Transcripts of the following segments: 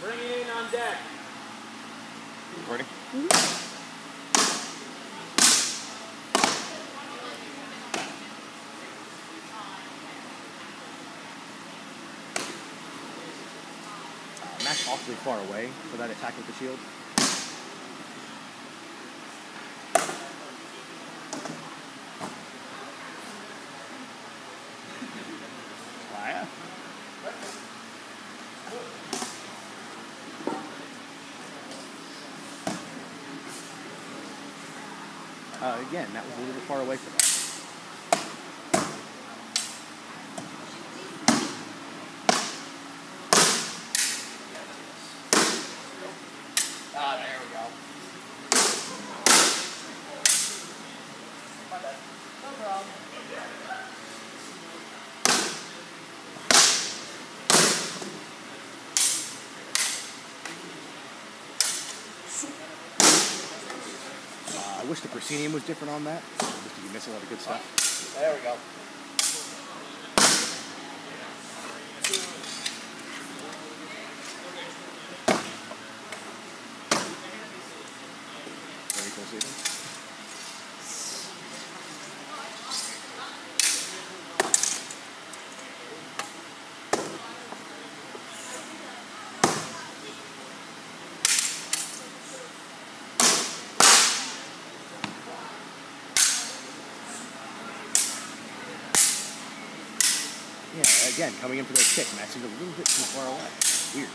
Bring it in on deck. Recording? Uh, Matt's awfully far away for that attack with the shield. Uh, again, that was a little far away from us. I wish the proscenium was different on that. Just you miss a lot of good stuff. There we go. Very cool season. Yeah, again, coming in for those kicks, Matt seems a little bit too far away. Weird.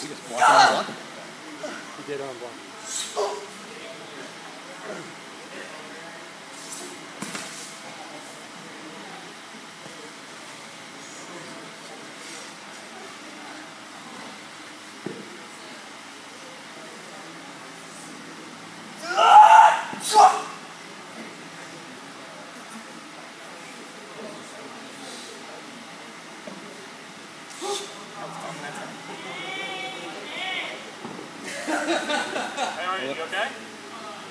He just blocked on block. He did on block. Hey, you okay?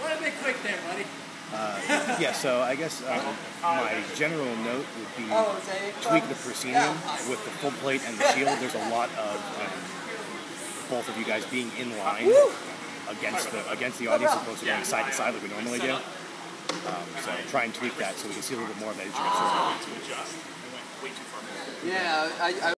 What a bit quick there, buddy. Uh, yeah, so I guess uh, my general note would be Oh, tweak the proscenium with the full plate and the shield. There's a lot of um, both of you guys being in line against the against the audience as opposed to going side to side like we normally do. Um, so try and tweak that so we can see a little bit more of that as you get further. To adjust. I went way too far. Yeah, I, I